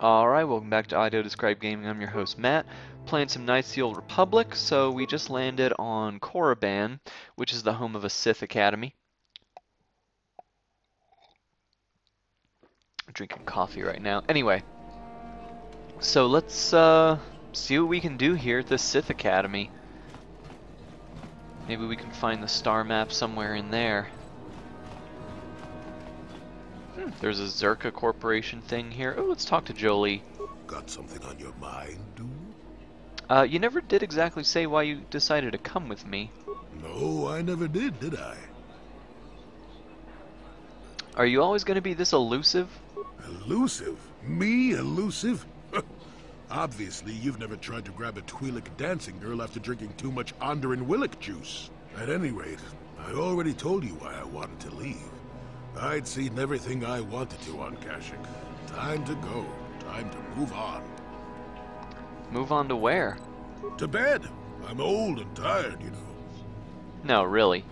Alright, welcome back to Audio Describe Gaming. I'm your host Matt, playing some Knights of the Old Republic. So we just landed on Korriban, which is the home of a Sith Academy. drinking coffee right now. Anyway, so let's uh, see what we can do here at the Sith Academy. Maybe we can find the star map somewhere in there. There's a Czerka Corporation thing here. Oh, let's talk to Jolee. Got something on your mind, dude? Uh, you never did exactly say why you decided to come with me. No, I never did, did I? Are you always going to be this elusive? Elusive? Me elusive? Obviously, you've never tried to grab a Twi'lek dancing girl after drinking too much Onderon Willik juice. At any rate, I already told you why I wanted to leave. I'd seen everything I wanted to on Kashyyyk. Time to go. Time to move on. Move on to where? To bed. I'm old and tired, you know. No, really.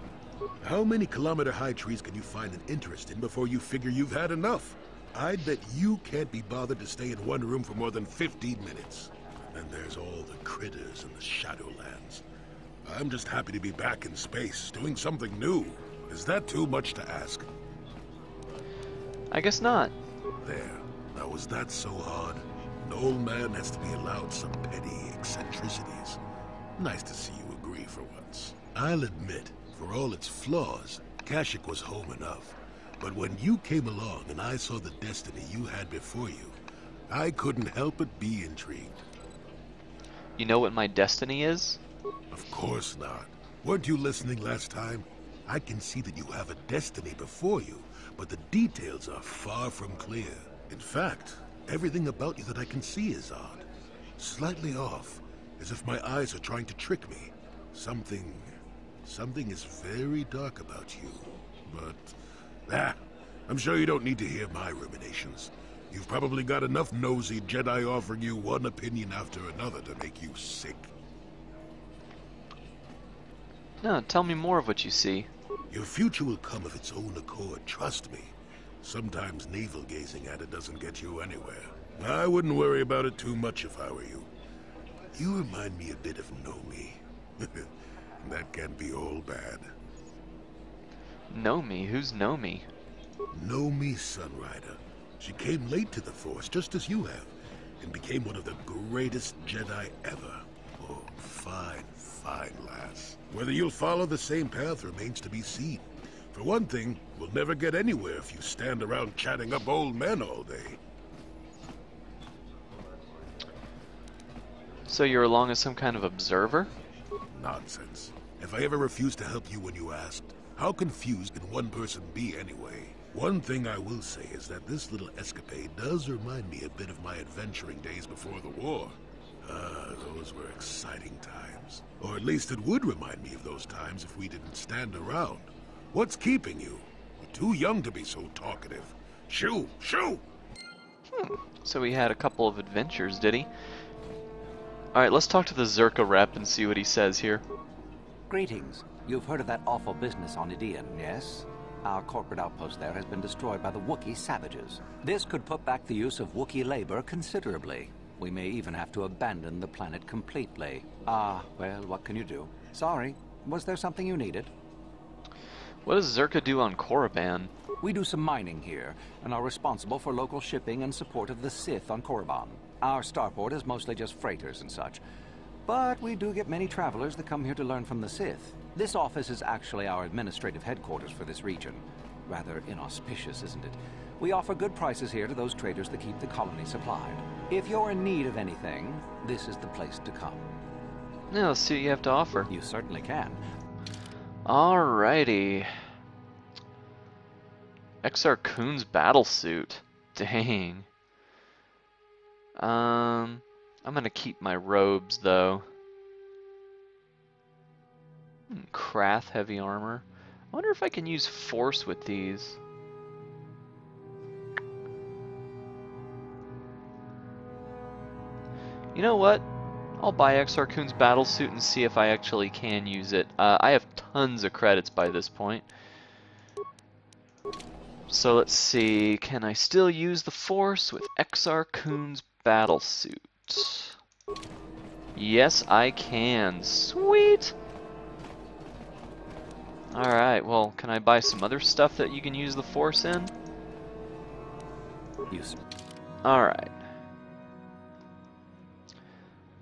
How many kilometer high trees can you find an interest in before you figure you've had enough? I'd bet you can't be bothered to stay in one room for more than 15 minutes. And there's all the critters in the Shadowlands. I'm just happy to be back in space, doing something new. Is that too much to ask? I guess not. There. Now was that so hard? An old man has to be allowed some petty eccentricities. Nice to see you agree for once. I'll admit, for all its flaws, Kashyyyk was home enough. But when you came along and I saw the destiny you had before you, I couldn't help but be intrigued. You know what my destiny is? Of course not. Weren't you listening last time? I can see that you have a destiny before you, but the details are far from clear. In fact, everything about you that I can see is odd. Slightly off, as if my eyes are trying to trick me. Something... something is very dark about you. But... ah, I'm sure you don't need to hear my ruminations. You've probably got enough nosy Jedi offering you one opinion after another to make you sick. No, tell me more of what you see. Your future will come of its own accord, trust me. Sometimes navel-gazing at it doesn't get you anywhere. I wouldn't worry about it too much if I were you. You remind me a bit of Nomi. that can't be all bad. Nomi? Who's Nomi? Nomi Sunrider. She came late to the Force, just as you have, and became one of the greatest Jedi ever. Oh, fine, fine lass. Whether you'll follow the same path remains to be seen. For one thing, we'll never get anywhere if you stand around chatting up old men all day. So you're along as some kind of observer? Nonsense. If I ever refused to help you when you asked, how confused can one person be anyway? One thing I will say is that this little escapade does remind me a bit of my adventuring days before the war. Ah, those were exciting times. Or at least it would remind me of those times if we didn't stand around. What's keeping you? You're too young to be so talkative. Shoo! Shoo! Hmm. So he had a couple of adventures, did he? Alright, let's talk to the Czerka rep and see what he says here. Greetings. You've heard of that awful business on Idian, yes? Our corporate outpost there has been destroyed by the Wookiee savages. This could put back the use of Wookiee labor considerably. We may even have to abandon the planet completely. Ah, well, what can you do? Sorry. Was there something you needed? What does Czerka do on Korriban? We do some mining here, and are responsible for local shipping and support of the Sith on Korriban. Our starport is mostly just freighters and such. But we do get many travelers that come here to learn from the Sith. This office is actually our administrative headquarters for this region. Rather inauspicious, isn't it? We offer good prices here to those traders that keep the colony supplied. If you're in need of anything, this is the place to come. Yeah, let's see what you have to offer. You certainly can. Alrighty. Exar Kun's battlesuit. Dang. Um, I'm gonna keep my robes though. Hmm, Krath heavy armor. I wonder if I can use force with these. You know what? I'll buy Exar Kun's battlesuit and see if I actually can use it. Uh, I have tons of credits by this point. So let's see, can I still use the Force with Exar Kun's battle suit? Yes, I can. Sweet! Alright, well, can I buy some other stuff that you can use the Force in? Use. Alright.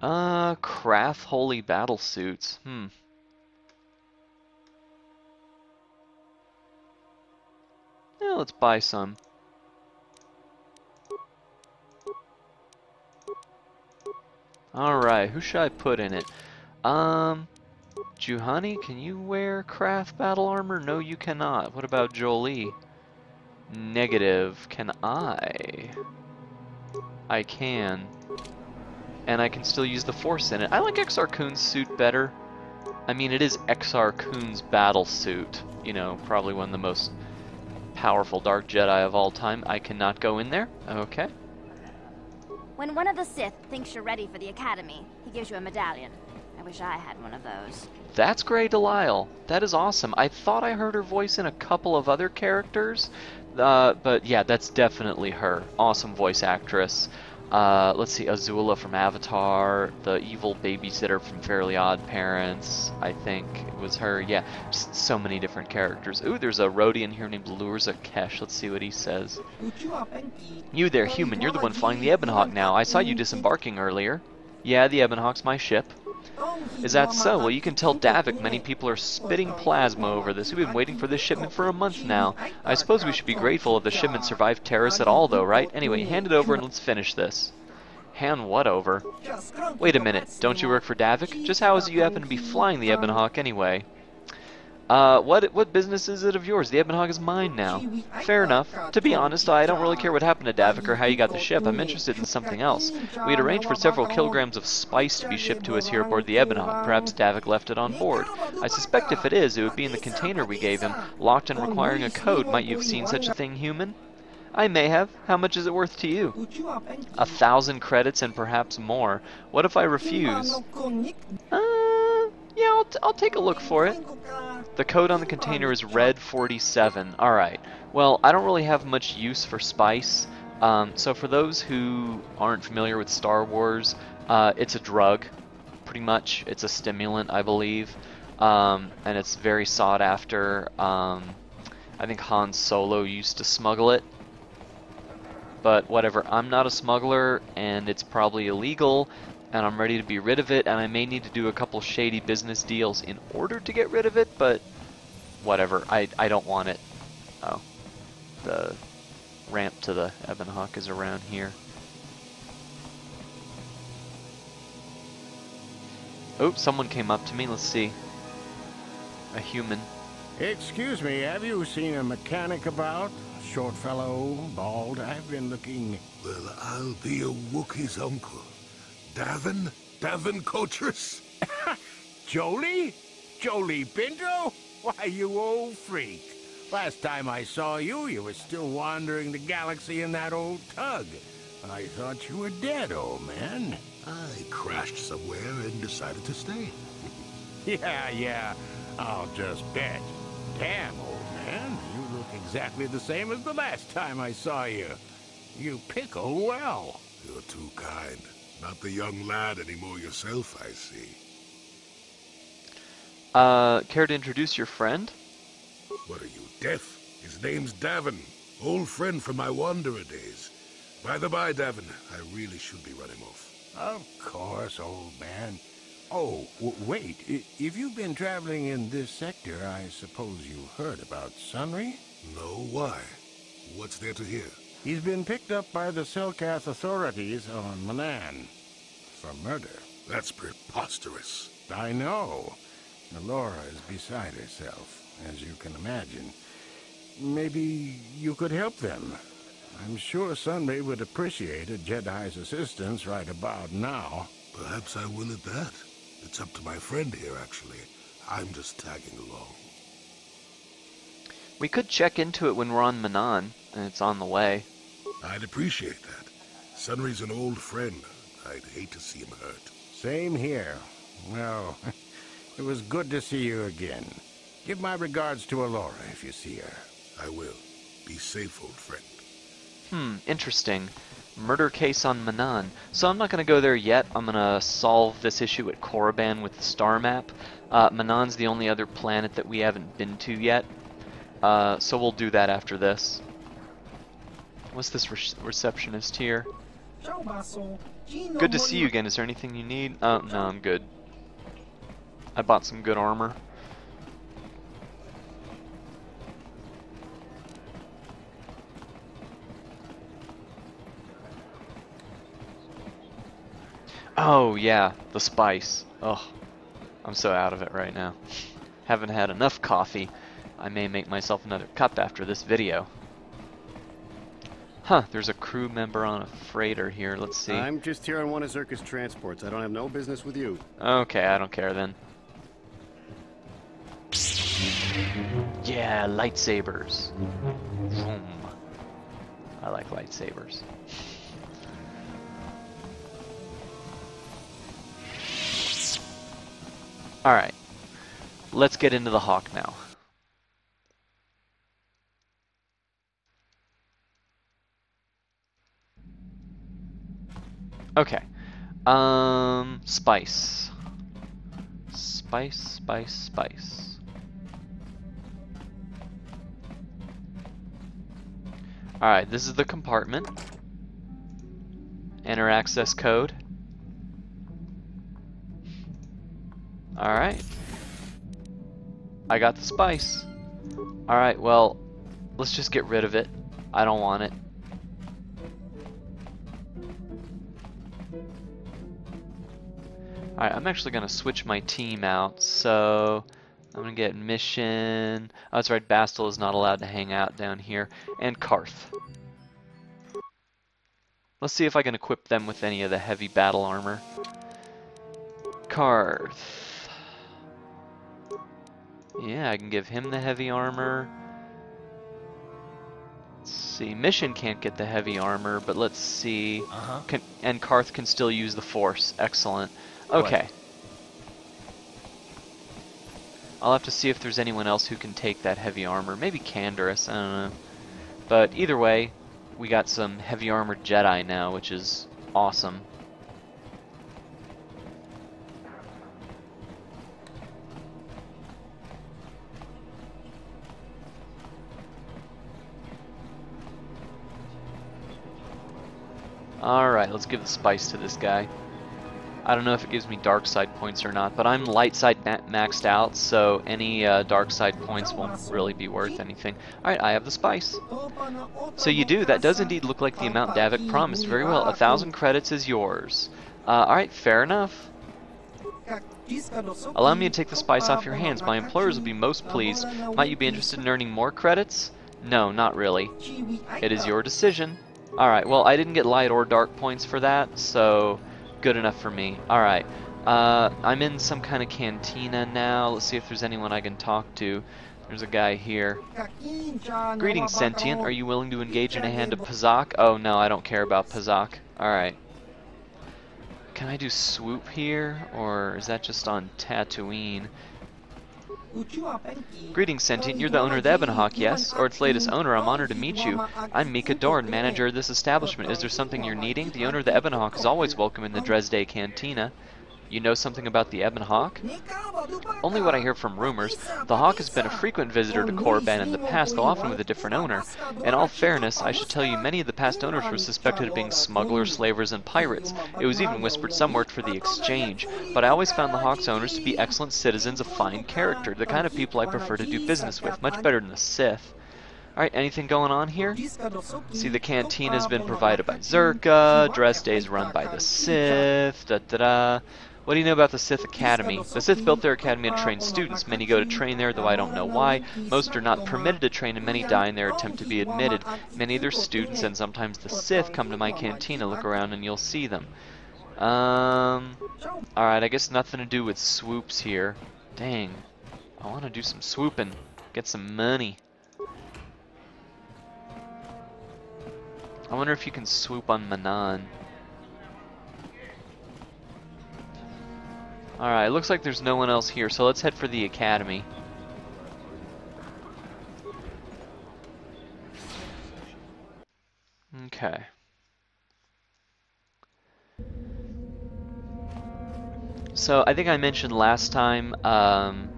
Uh, Krath holy battle suits. Hmm. Yeah, let's buy some. Alright, who should I put in it? Um, Juhani, can you wear Krath battle armor? No, you cannot. What about Jolee? Negative. Can I? I can. And I can still use the Force in it. I like Exar Kun's suit better. I mean, it is Exar Kun's battle suit. You know, probably one of the most powerful Dark Jedi of all time. I cannot go in there. Okay. When one of the Sith thinks you're ready for the Academy, he gives you a medallion. I wish I had one of those. That's Grey Delisle. That is awesome. I thought I heard her voice in a couple of other characters, uh, but yeah, that's definitely her. Awesome voice actress. Uh, let's see, Azula from Avatar, the evil babysitter from Fairly Odd Parents, I think it was her. Yeah, just so many different characters. Ooh, there's a Rodian here named Lurza Kesh. Let's see what he says. You there, human, you're the one flying the Ebonhawk now. I saw you disembarking earlier. Yeah, the Ebonhawk's my ship. Is that so? Well, you can tell Davik many people are spitting plasma over this. We've been waiting for this shipment for a month now. I suppose we should be grateful if the shipment survived terrorists at all, though, right? Anyway, hand it over and let's finish this. Hand what over? Wait a minute, don't you work for Davik? Just how is it you happen to be flying the Ebonhawk anyway? Uh, what what business is it of yours? The Ebonhawk is mine now. Fair enough. To be honest, I don't really care what happened to Davik or how you got the ship. I'm interested in something else. We had arranged for several kilograms of spice to be shipped to us here aboard the Ebonhawk. Perhaps Davik left it on board. I suspect if it is, it would be in the container we gave him, locked and requiring a code. Might you have seen such a thing, human? I may have. How much is it worth to you? A thousand credits and perhaps more. What if I refuse? Uh, yeah, I'll, t I'll take a look for it. The code on the container is red 47. Alright. Well, I don't really have much use for spice. Um, so for those who aren't familiar with Star Wars, uh, it's a drug, pretty much. It's a stimulant, I believe. Um, and it's very sought after. Um, I think Han Solo used to smuggle it. But whatever, I'm not a smuggler, and it's probably illegal, and I'm ready to be rid of it, and I may need to do a couple shady business deals in order to get rid of it, but whatever, I, I don't want it. Oh, the ramp to the Ebonhawk is around here. Oh, someone came up to me, let's see. A human. Excuse me, have you seen a mechanic about? Short fellow, bald, I've been looking... Well, I'll be a Wookiee's uncle. Davin? Davin Cotrus? Jolee? Jolee Bindo? Why, you old freak. Last time I saw you, you were still wandering the galaxy in that old tug. I thought you were dead, old man. I crashed somewhere and decided to stay. yeah, yeah, I'll just bet. Damn, old man, you look exactly the same as the last time I saw you. You pickle well. You're too kind. Not the young lad anymore yourself, I see. Uh, care to introduce your friend? What are you, deaf? His name's Davin. Old friend from my Wanderer days. By the by, Davin, I really should be running off. Of course, old man. Oh, wait. If you've been traveling in this sector, I suppose you heard about Sunry? No, why? What's there to hear? He's been picked up by the Selkath authorities on Manaan for murder. That's preposterous. I know. Laura is beside herself, as you can imagine. Maybe you could help them. I'm sure Sunry would appreciate a Jedi's assistance right about now. Perhaps I will at that. It's up to my friend here, actually. I'm just tagging along. We could check into it when we're on Manaan, and it's on the way. I'd appreciate that. Sunry's an old friend. I'd hate to see him hurt. Same here. Well, it was good to see you again. Give my regards to Alora if you see her. I will. Be safe, old friend. Hmm, interesting. Murder case on Manaan. So I'm not going to go there yet. I'm going to solve this issue at Korriban with the star map. Uh, Manaan's the only other planet that we haven't been to yet. Uh, so we'll do that after this. What's this re receptionist here? Good to see you again. Is there anything you need? Oh, no, I'm good. I bought some good armor. Oh, yeah, the spice. Oh, I'm so out of it right now. Haven't had enough coffee. I may make myself another cup after this video. Huh, there's a crew member on a freighter here. Let's see. I'm just here on one of Czerka's transports. I don't have no business with you. Okay, I don't care then. Yeah, lightsabers. Vroom. I like lightsabers. Alright. Let's get into the Hawk now. Okay. Um, spice. Spice, spice, spice. Alright, this is the compartment. Enter access code. Alright. I got the spice. Alright, well, let's just get rid of it. I don't want it. Alright, I'm actually going to switch my team out, so I'm going to get Mission. Oh, that's right, Bastila is not allowed to hang out down here. And Carth. Let's see if I can equip them with any of the heavy battle armor. Carth. Yeah, I can give him the heavy armor. Let's see, Mission can't get the heavy armor, but let's see. Uh-huh. Can, and Carth can still use the Force. Excellent. Okay. I'll have to see if there's anyone else who can take that heavy armor. Maybe Canderous, I don't know. But either way, we got some heavy armored Jedi now, which is awesome. Alright, let's give the spice to this guy. I don't know if it gives me dark side points or not, but I'm light side ma maxed out, so any uh, dark side points won't really be worth anything. Alright, I have the spice. So you do, that does indeed look like the amount Davik promised. Very well, a thousand credits is yours. Uh, Alright, fair enough. Allow me to take the spice off your hands. My employers will be most pleased. Might you be interested in earning more credits? No, not really. It is your decision. Alright, well, I didn't get light or dark points for that, so good enough for me. Alright, uh, I'm in some kind of cantina now. Let's see if there's anyone I can talk to. There's a guy here. Greetings, Sentient. Are you willing to engage in a hand of Pazaak? Oh, no, I don't care about Pazaak. Alright. Can I do swoop here, or is that just on Tatooine? Greetings, Sentient. You're the owner of the Ebonhawk, yes? Or its latest owner. I'm honored to meet you. I'm Mika Dorn, manager of this establishment. Is there something you're needing? The owner of the Ebonhawk is always welcome in the Dreshdae Cantina. You know something about the Ebon Hawk? Only what I hear from rumors. The Hawk has been a frequent visitor to Korriban in the past, though often with a different owner. In all fairness, I should tell you many of the past owners were suspected of being smugglers, slavers, and pirates. It was even whispered some worked for the Exchange. But I always found the Hawk's owners to be excellent citizens of fine character, the kind of people I prefer to do business with, much better than the Sith. Alright, anything going on here? See, the canteen has been provided by Czerka, dress days run by the Sith, da da da. What do you know about the Sith Academy? The Sith built their academy to train students. Many go to train there, though I don't know why. Most are not permitted to train, and many die in their attempt to be admitted. Many of their students, and sometimes the Sith, come to my cantina. Look around and you'll see them. Um, alright, I guess nothing to do with swoops here. Dang. I want to do some swooping. Get some money. I wonder if you can swoop on Manaan. Alright, looks like there's no one else here, so let's head for the academy. Okay. So I think I mentioned last time, um,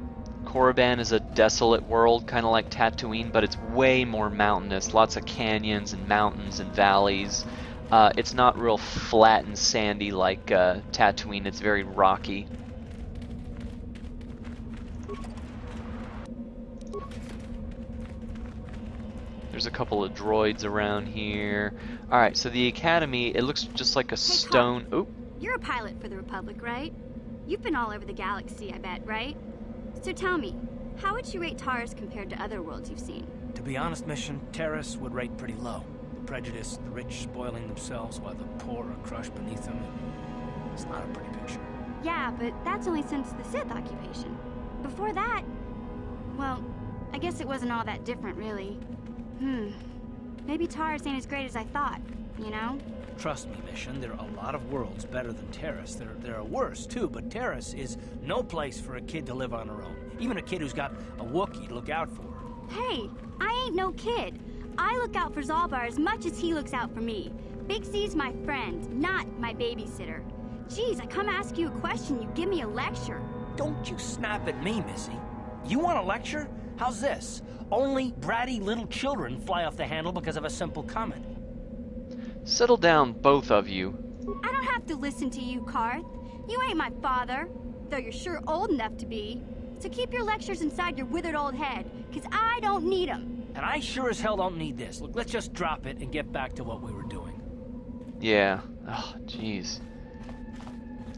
Korriban is a desolate world, kind of like Tatooine, but it's way more mountainous. Lots of canyons and mountains and valleys. Uh, it's not real flat and sandy like uh, Tatooine. It's very rocky. There's a couple of droids around here. Alright, so the Academy, it looks just like a stone... Oop. You're a pilot for the Republic, right? You've been all over the galaxy, I bet, right? So tell me, how would you rate Taris compared to other worlds you've seen? To be honest, Mission, Taris would rate pretty low. The prejudice, the rich spoiling themselves while the poor are crushed beneath them. It's not a pretty picture. Yeah, but that's only since the Sith occupation. Before that, well, I guess it wasn't all that different, really. Hmm. Maybe Taris ain't as great as I thought, you know? Trust me, Mission, there are a lot of worlds better than Taris. There, there are worse, too, but Taris is no place for a kid to live on her own. Even a kid who's got a Wookiee to look out for. Hey, I ain't no kid. I look out for Zaalbar as much as he looks out for me. Big Z's my friend, not my babysitter. Geez, I come ask you a question, you give me a lecture. Don't you snap at me, Missy. You want a lecture? How's this? Only bratty little children fly off the handle because of a simple comment. Settle down, both of you. I don't have to listen to you, Carth. You ain't my father, though you're sure old enough to be. So keep your lectures inside your withered old head, because I don't need 'em. And I sure as hell don't need this. Look, let's just drop it and get back to what we were doing. Yeah. Oh, jeez.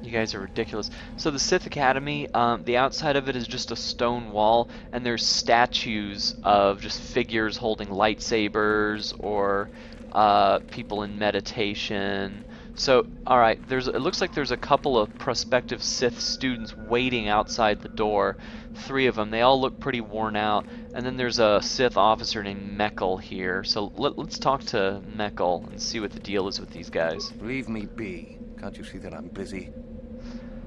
You guys are ridiculous. So the Sith Academy, um, the outside of it is just a stone wall, and there's statues of just figures holding lightsabers or uh, people in meditation. So, all right, there's it looks like there's a couple of prospective Sith students waiting outside the door. Three of them. They all look pretty worn out. And then there's a Sith officer named Meckel here. So let, let's talk to Meckel and see what the deal is with these guys. Leave me be. Can't you see that I'm busy?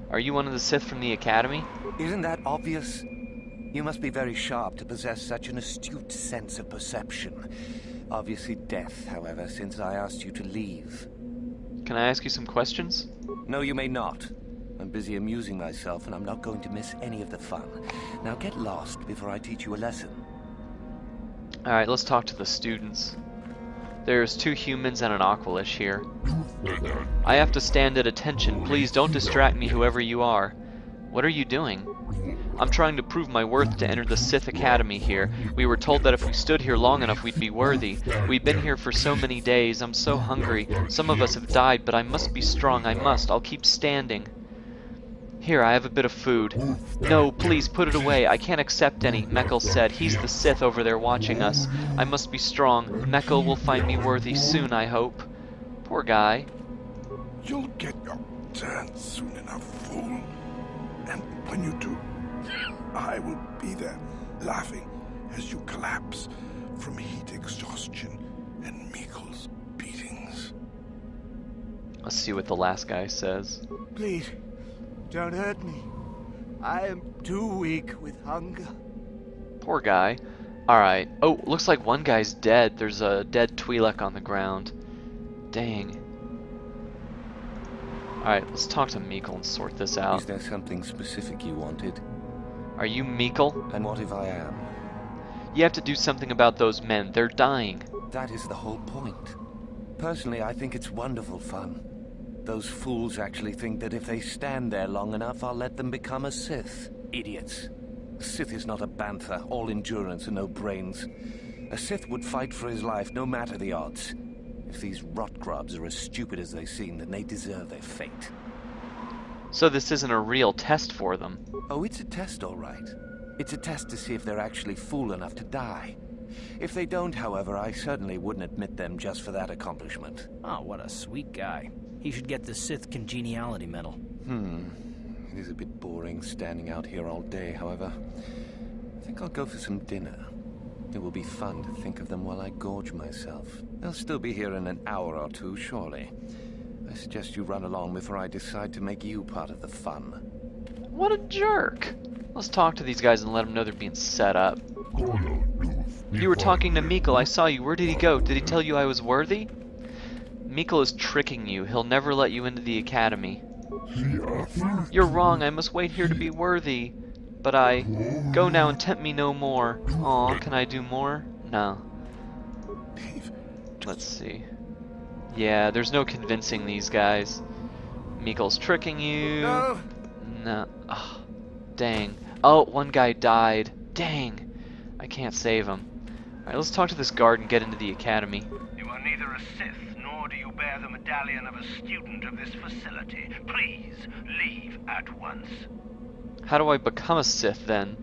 Are you one of the Sith from the Academy? Isn't that obvious? You must be very sharp to possess such an astute sense of perception. Obviously death, however, since I asked you to leave. Can I ask you some questions? No, you may not. I'm busy amusing myself, and I'm not going to miss any of the fun. Now get lost before I teach you a lesson. Alright, let's talk to the students. There's two humans and an Aqualish here. I have to stand at attention. Please don't distract me, whoever you are. What are you doing? I'm trying to prove my worth to enter the Sith Academy here. We were told that if we stood here long enough, we'd be worthy. We've been here for so many days. I'm so hungry. Some of us have died, but I must be strong. I must. I'll keep standing. Here, I have a bit of food. No, please, put it away. I can't accept any, Meckel said. He's the Sith over there watching us. I must be strong. Meckel will find me worthy soon, I hope. Poor guy. You'll get your turn soon enough, fool. And when you do, I will be there, laughing as you collapse from heat exhaustion and Mikkel's beatings. Let's see what the last guy says. Please, don't hurt me. I am too weak with hunger. Poor guy. Alright. Oh, looks like one guy's dead. There's a dead Twi'lek on the ground. Dang. Alright, let's talk to Meekle and sort this out. Is there something specific you wanted? Are you Meekle? And what if I am? You have to do something about those men. They're dying. That is the whole point. Personally, I think it's wonderful fun. Those fools actually think that if they stand there long enough, I'll let them become a Sith. Idiots. A Sith is not a bantha, all endurance and no brains. A Sith would fight for his life, no matter the odds. If these rot grubs are as stupid as they seem, then they deserve their fate. So this isn't a real test for them. Oh, it's a test, all right. It's a test to see if they're actually fool enough to die. If they don't, however, I certainly wouldn't admit them just for that accomplishment. Oh, what a sweet guy. He should get the Sith Congeniality Medal. Hmm. It is a bit boring standing out here all day, however. I think I'll go for some dinner. It will be fun to think of them while I gorge myself. They'll still be here in an hour or two, surely. I suggest you run along before I decide to make you part of the fun. What a jerk! Let's talk to these guys and let them know they're being set up. You were talking to Meekle. I saw you. Where did he go? Did he tell you I was worthy? Mikkel is tricking you. He'll never let you into the academy. You're wrong. I must wait here to be worthy. But I... Go now and tempt me no more. Aw, can I do more? No. Let's see. Yeah, there's no convincing these guys. Mikkel's tricking you. No. No. Oh, dang. Oh, one guy died. Dang. I can't save him. Alright, let's talk to this guard and get into the academy. You are neither a Sith, nor do you bear the medallion of a student of this facility. Please, leave at once. How do I become a Sith then?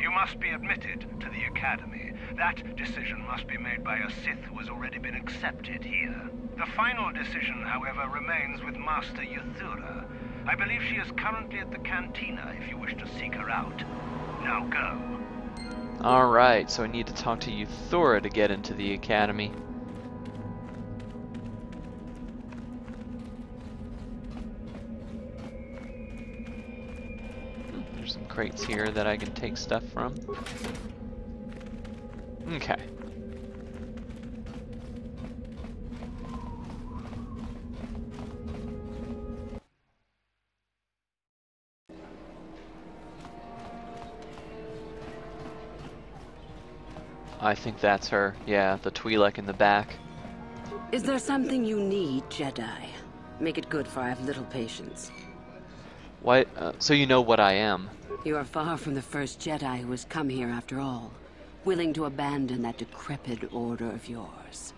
You must be admitted to the Academy. That decision must be made by a Sith who has already been accepted here. The final decision, however, remains with Master Yuthura. I believe she is currently at the cantina if you wish to seek her out. Now go. Alright, so I need to talk to Yuthura to get into the academy. Some crates here that I can take stuff from. Okay. I think that's her. Yeah, the Twi'lek in the back. Is there something you need, Jedi? Make it good, for I have little patience. Why? Uh, so you know what I am. You are far from the first Jedi who has come here after all, willing to abandon that decrepit order of yours.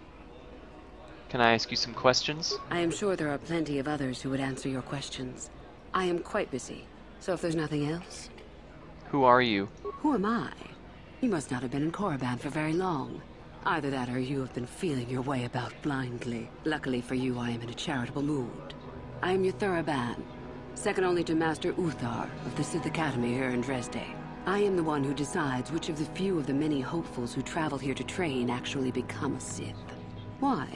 Can I ask you some questions? I am sure there are plenty of others who would answer your questions. I am quite busy, so if there's nothing else... Who are you? Who am I? You must not have been in Korriban for very long. Either that or you have been feeling your way about blindly. Luckily for you, I am in a charitable mood. I am Yuthura Ban, second only to Master Uthar of the Sith Academy here in Dreshdae. I am the one who decides which of the few of the many hopefuls who travel here to train actually become a Sith. Why?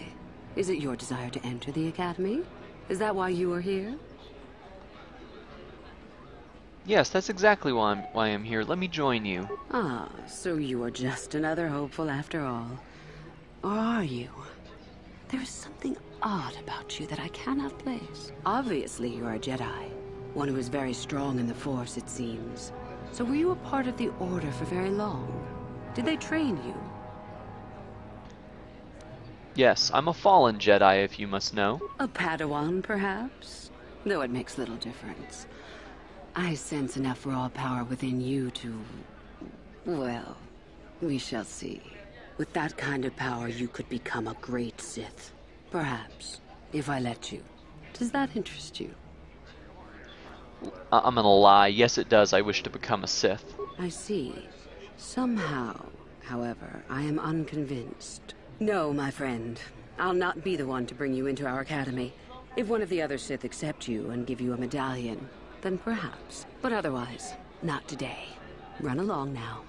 Is it your desire to enter the Academy? Is that why you are here? Yes, that's exactly why I'm, why I'm here. Let me join you. Ah, so you are just another hopeful after all. Or are you? There is something odd about you that I cannot place. Obviously, you are a Jedi. One who is very strong in the Force, it seems. So were you a part of the Order for very long? Did they train you? Yes, I'm a fallen Jedi, if you must know. A Padawan, perhaps? Though it makes little difference. I sense enough raw power within you to... Well, we shall see. With that kind of power, you could become a great Sith. Perhaps, if I let you. Does that interest you? I'm gonna lie. Yes, it does. I wish to become a Sith. I see. Somehow, however, I am unconvinced. No, my friend. I'll not be the one to bring you into our academy. If one of the other Sith accept you and give you a medallion, then perhaps. But otherwise, not today. Run along now.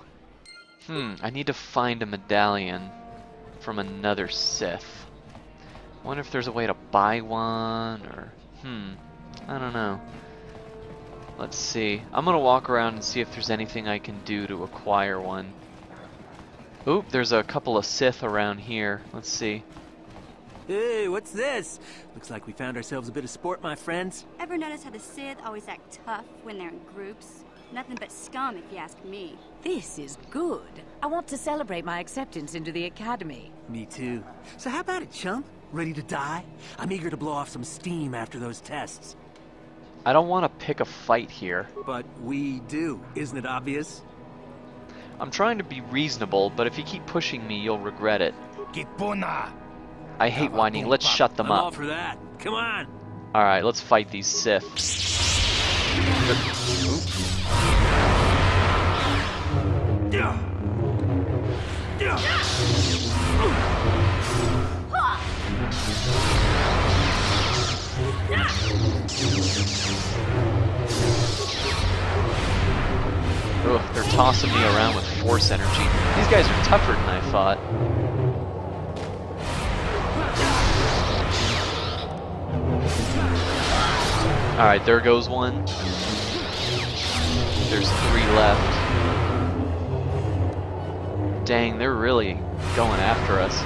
Hmm, I need to find a medallion from another Sith. Wonder if there's a way to buy one, or... Hmm, I don't know. Let's see. I'm gonna walk around and see if there's anything I can do to acquire one. Oop, there's a couple of Sith around here. Let's see. Hey, what's this? Looks like we found ourselves a bit of sport, my friends. Ever notice how the Sith always act tough when they're in groups? Nothing but scum, if you ask me. This is good. I want to celebrate my acceptance into the Academy. Me too. So how about it, chump? Ready to die? I'm eager to blow off some steam after those tests. I don't want to pick a fight here. But we do, isn't it obvious? I'm trying to be reasonable, but if you keep pushing me, you'll regret it. I hate whining. Let's shut them I'm all up. for that. Come on. Alright, let's fight these Sith. Ugh, they're tossing me around with force energy. These guys are tougher than I thought. Alright, there goes one. There's three left. Dang, they're really going after us.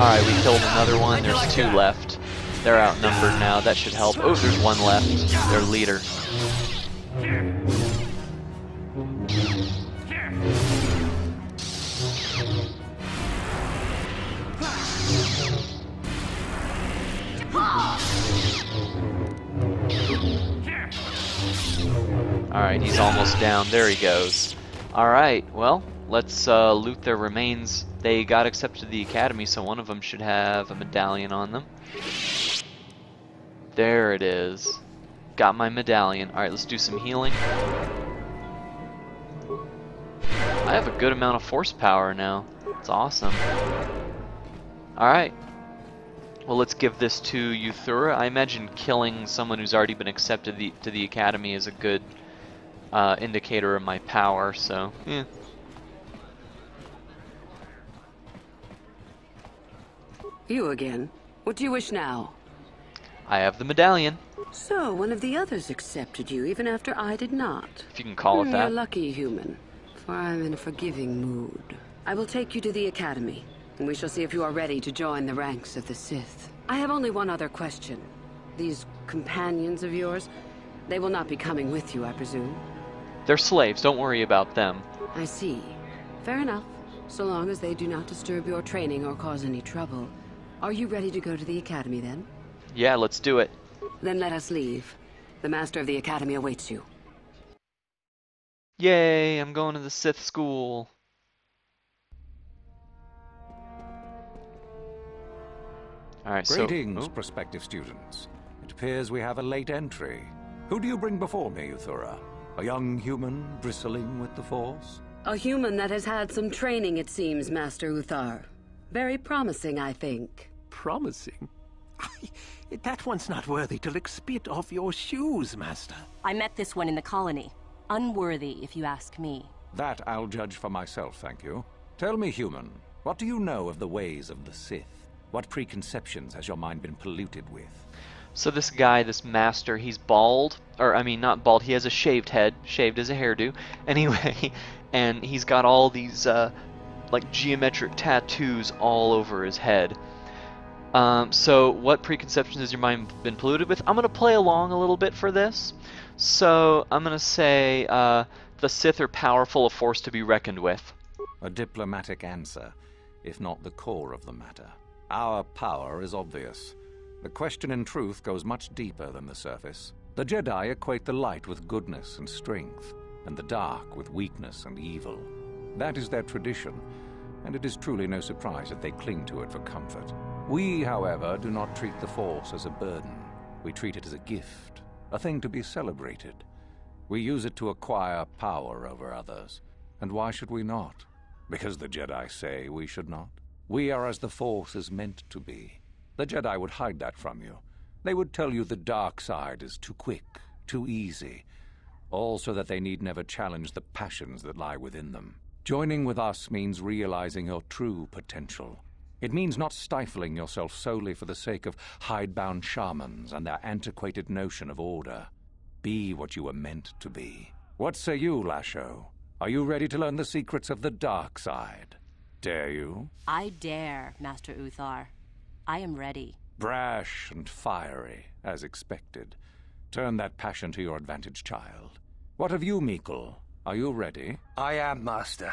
Alright, we killed another one. There's two left. They're outnumbered now. That should help. Oh, there's one left. Their leader. Alright, he's almost down. There he goes. Alright, well, let's uh, loot their remains. They got accepted to the academy, so one of them should have a medallion on them. There it is. Got my medallion. Alright, let's do some healing. I have a good amount of force power now. It's awesome. Alright. Well, let's give this to Yuthura. I imagine killing someone who's already been accepted the, to the academy is a good uh, indicator of my power, so, yeah. You again. What do you wish now? I have the medallion. So, one of the others accepted you, even after I did not. If you can call it Hmm, that. You're lucky, human, for I'm in a forgiving mood. I will take you to the Academy, and we shall see if you are ready to join the ranks of the Sith. I have only one other question. These companions of yours, they will not be coming with you, I presume? They're slaves, don't worry about them. I see. Fair enough, so long as they do not disturb your training or cause any trouble. Are you ready to go to the Academy, then? Yeah, let's do it. Then let us leave. The Master of the Academy awaits you. Yay, I'm going to the Sith school. Alright. Greetings, oh, prospective students. It appears we have a late entry. Who do you bring before me, Yuthura? A young human bristling with the Force? A human that has had some training, it seems, Master Uthar. Very promising, I think. Promising? that one's not worthy to lick spit off your shoes, Master. I met this one in the colony. Unworthy, if you ask me. That I'll judge for myself, thank you. Tell me, human, what do you know of the ways of the Sith? What preconceptions has your mind been polluted with? So this guy, this master, he's bald, or I mean not bald, he has a shaved head, shaved as a hairdo, anyway, and he's got all these, uh, like geometric tattoos all over his head. Um, so what preconceptions has your mind been polluted with? I'm going to play along a little bit for this. So I'm going to say uh, the Sith are powerful, a force to be reckoned with. A diplomatic answer, if not the core of the matter. Our power is obvious. The question in truth goes much deeper than the surface. The Jedi equate the light with goodness and strength, and the dark with weakness and evil. That is their tradition, and it is truly no surprise that they cling to it for comfort. We, however, do not treat the Force as a burden. We treat it as a gift, a thing to be celebrated. We use it to acquire power over others. And why should we not? Because the Jedi say we should not? We are as the Force is meant to be. The Jedi would hide that from you. They would tell you the dark side is too quick, too easy, all so that they need never challenge the passions that lie within them. Joining with us means realizing your true potential. It means not stifling yourself solely for the sake of hidebound shamans and their antiquated notion of order. Be what you were meant to be. What say you, Lasho? Are you ready to learn the secrets of the dark side? Dare you? I dare, Master Uthar. I am ready. Brash and fiery, as expected. Turn that passion to your advantage, child. What of you, Meekle? Are you ready? I am, Master.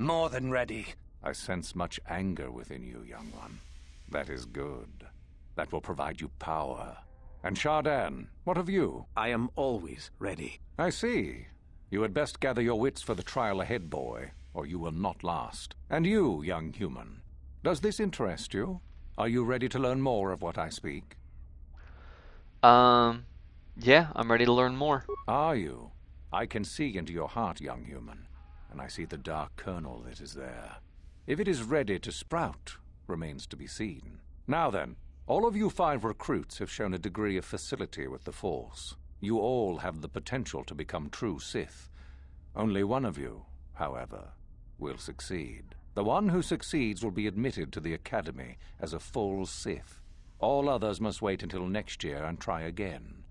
More than ready. I sense much anger within you, young one. That is good. That will provide you power. And Shaardan, what of you? I am always ready. I see. You had best gather your wits for the trial ahead, boy, or you will not last. And you, young human, does this interest you? Are you ready to learn more of what I speak? Um, yeah, I'm ready to learn more. Are you? I can see into your heart, young human, and I see the dark kernel that is there. If it is ready to sprout, remains to be seen. Now then, all of you five recruits have shown a degree of facility with the Force. You all have the potential to become true Sith. Only one of you, however, will succeed. The one who succeeds will be admitted to the Academy as a full Sith. All others must wait until next year and try again.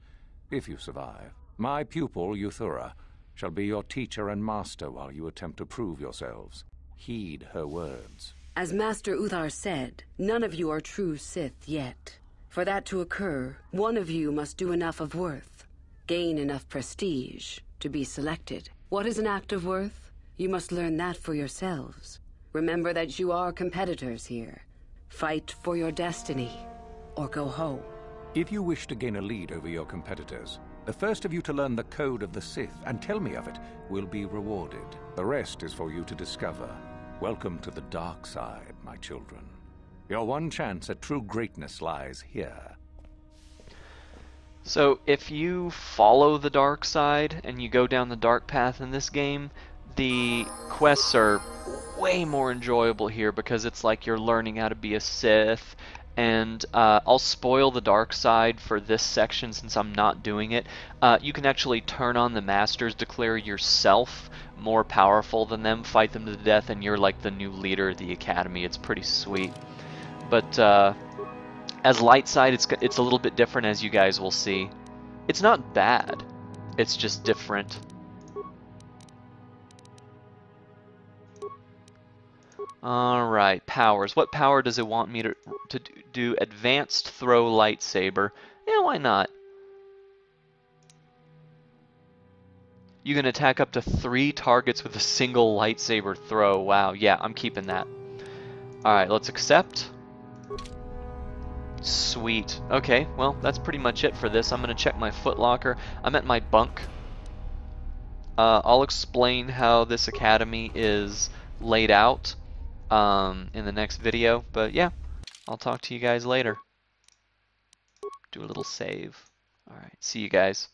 If you survive, my pupil, Yuthura, shall be your teacher and master while you attempt to prove yourselves. Heed her words. As Master Uthar said, none of you are true Sith yet. For that to occur, one of you must do enough of worth, gain enough prestige, to be selected. What is an act of worth? You must learn that for yourselves. Remember that you are competitors here. Fight for your destiny, or go home. If you wish to gain a lead over your competitors, the first of you to learn the code of the Sith and tell me of it will be rewarded. The rest is for you to discover. Welcome to the dark side, my children. Your one chance at true greatness lies here. So if you follow the dark side and you go down the dark path in this game, the quests are way more enjoyable here because it's like you're learning how to be a Sith. And uh, I'll spoil the dark side for this section since I'm not doing it. Uh, you can actually turn on the Masters, declare yourself more powerful than them, fight them to the death, and you're like the new leader of the Academy. It's pretty sweet. But uh, as light side, it's it's a little bit different, as you guys will see. It's not bad. It's just different. Alright, powers. What power does it want me to, to do? Advanced throw lightsaber. Yeah, why not? You can attack up to three targets with a single lightsaber throw. Wow, yeah, I'm keeping that. Alright, let's accept. Sweet. Okay, well, that's pretty much it for this. I'm going to check my footlocker. I'm at my bunk. Uh, I'll explain how this academy is laid out um, in the next video. But yeah, I'll talk to you guys later. Do a little save. Alright, see you guys.